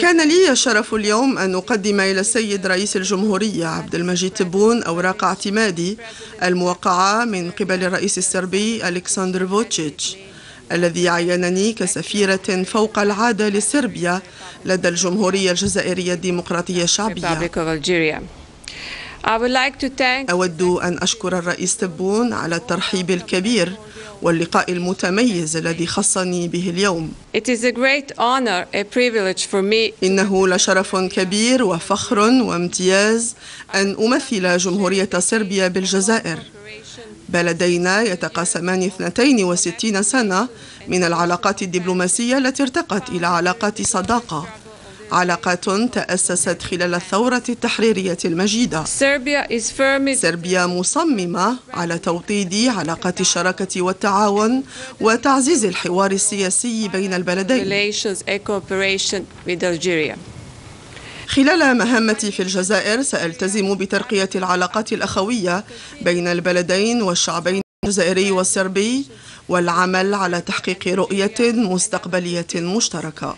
كان لي الشرف اليوم أن أقدم إلى السيد رئيس الجمهورية عبد المجيد تبون أوراق اعتمادي الموقعة من قبل الرئيس الصربي ألكسندر فوتشيتش الذي عينني كسفيرة فوق العادة لصربيا لدى الجمهورية الجزائرية الديمقراطية الشعبية. أود أن أشكر الرئيس تبون على الترحيب الكبير واللقاء المتميز الذي خصني به اليوم. It is a great honor, a privilege for me. إنه لشرف كبير وفخر وامتياز أن أمثل جمهورية صربيا بالجزائر. بلدينا يتقاسمان 62 سنة من العلاقات الدبلوماسية التي ارتقت إلى علاقات صداقة. علاقات تأسست خلال الثورة التحريرية المجيدة. صربيا مصممة على توطيد علاقات الشراكة والتعاون وتعزيز الحوار السياسي بين البلدين. خلال مهمتي في الجزائر سألتزم بترقية العلاقات الأخوية بين البلدين والشعبين الجزائري والصربي والعمل على تحقيق رؤية مستقبلية مشتركة.